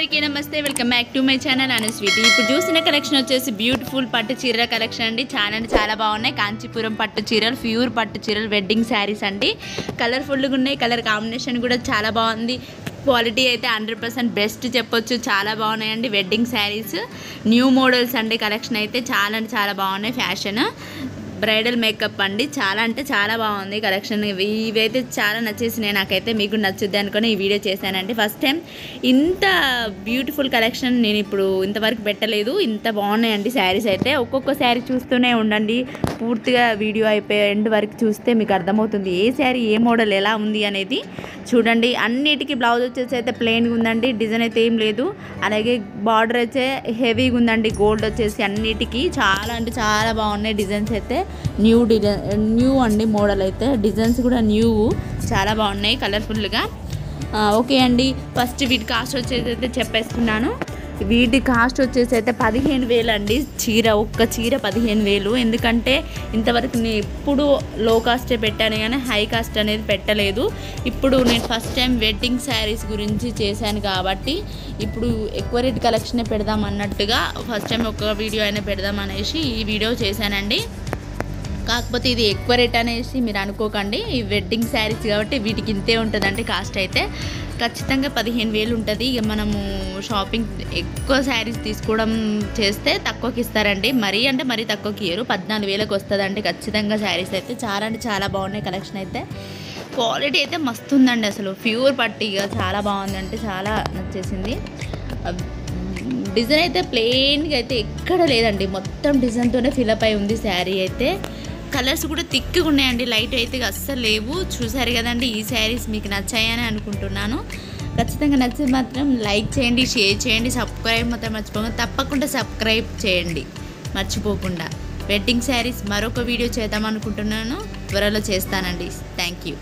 అందరికీ నమస్తే. Welcome back to my channel Anu sweet ఇప్పుడు చూసిన కలెక్షన్ వచ్చేసి బ్యూటిఫుల్ పట్టు చీరల కలెక్షన్ అండి. చాలా చాలా బాగున్నాయి. కాంచీపురం పట్టు చీరలు ప్యూర్ పట్టు చీరలు వెడ్డింగ్ శారీస్ అండి. కలర్ఫుల్గా ఉన్నాయి. కలర్ కాంబినేషన్ కూడా చాలా బాగుంది. క్వాలిటీ అయితే హండ్రెడ్ పర్సెంట్ బెస్ట్ చెప్పొచ్చు. చాలా బాగున్నాయండి వెడ్డింగ్ శారీస్ న్యూ మోడల్స్ అండి. కలెక్షన్ అయితే చాలా అంటే చాలా బాగున్నాయి. ఫ్యాషన్ బ్రైడల్ మేకప్ అండి. చాలా అంటే చాలా బాగుంది కలెక్షన్. ఇవైతే చాలా నచ్చేసినాయి. నాకైతే మీకు నచ్చుద్ది అనుకుని ఈ వీడియో చేశానండి. ఫస్ట్ టైం ఇంత బ్యూటిఫుల్ కలెక్షన్ నేను ఇప్పుడు ఇంతవరకు పెట్టలేదు. ఇంత బాగున్నాయండి శారీస్ అయితే. ఒక్కొక్క శారీ చూస్తూనే ఉండండి. పూర్తిగా వీడియో అయిపోయే ఎండ్ వరకు చూస్తే మీకు అర్థమవుతుంది. ఏ శారీ ఏ మోడల్ ఎలా ఉంది అనేది చూడండి అన్నిటికీ బ్లౌజ్ వచ్చేసి అయితే ప్లెయిన్గా ఉందండి డిజైన్ అయితే ఏం లేదు. అలాగే బార్డర్ అయితే హెవీగా ఉందండి గోల్డ్ వచ్చేసి అన్నిటికీ. చాలా అంటే చాలా బాగున్నాయి డిజైన్స్ అయితే. న్యూ డిజైన్ న్యూ అండి మోడల్ అయితే. డిజైన్స్ కూడా న్యూ చాలా బాగున్నాయి కలర్ఫుల్గా ఓకే అండి. ఫస్ట్ వీటి కాస్ట్ వచ్చేసి అయితే చెప్పేస్తున్నాను. వీటి కాస్ట్ వచ్చేసి అయితే పదిహేను వేలు అండి చీర ఒక్క చీర పదిహేను వేలు. ఎందుకంటే ఇంతవరకు నేను ఎప్పుడు లో కాస్టే పెట్టాను కానీ హై కాస్ట్ అనేది పెట్టలేదు. ఇప్పుడు నేను ఫస్ట్ టైం వెడ్డింగ్ శారీస్ గురించి చేశాను కాబట్టి ఇప్పుడు ఎక్కువ రేట్ కలెక్షనే పెడదాం అన్నట్టుగా ఫస్ట్ టైం ఒక వీడియో అయినా పెడదాం అనేసి ఈ వీడియో చేశానండి. కాకపోతే ఇది ఎక్కువ రేట్ అనేసి మీరు అనుకోకండి. ఈ వెడ్డింగ్ శారీస్ కాబట్టి వీటికి ఇంతే ఉంటుందండి కాస్ట్ అయితే. ఖచ్చితంగా పదిహేను వేలు ఉంటుంది. ఇక మనము షాపింగ్ ఎక్కువ శారీస్ తీసుకోవడం చేస్తే తక్కువకి ఇస్తారండి. మరీ అంటే మరీ తక్కువకి ఇయ్యరు. పద్నాలుగు వేలకు వస్తుందండి ఖచ్చితంగా శారీస్ అయితే. చాలా అంటే చాలా బాగున్నాయి కలెక్షన్ అయితే. క్వాలిటీ అయితే మస్తు ఉందండి అసలు. ప్యూర్ పట్టిగా చాలా బాగుందంటే చాలా నచ్చేసింది. డిజైన్ అయితే ప్లెయిన్గా అయితే ఎక్కడ లేదండి. మొత్తం డిజైన్తోనే ఫిలప్ అయి ఉంది శారీ అయితే. కలర్స్ కూడా థిక్గా ఉన్నాయండి. లైట్ అయితే అస్సలు లేవు. చూసారు కదండి ఈ శారీస్ మీకు నచ్చాయని అనుకుంటున్నాను. ఖచ్చితంగా నచ్చితే మాత్రం లైక్ చేయండి షేర్ చేయండి సబ్స్క్రైబ్ మాత్రం మర్చిపోకుండా. తప్పకుండా సబ్స్క్రైబ్ చేయండి. మర్చిపోకుండా. వెడ్డింగ్ శారీస్ మరొక వీడియో చేద్దాం అనుకుంటున్నాను. త్వరలో చేస్తానండి. Thank you.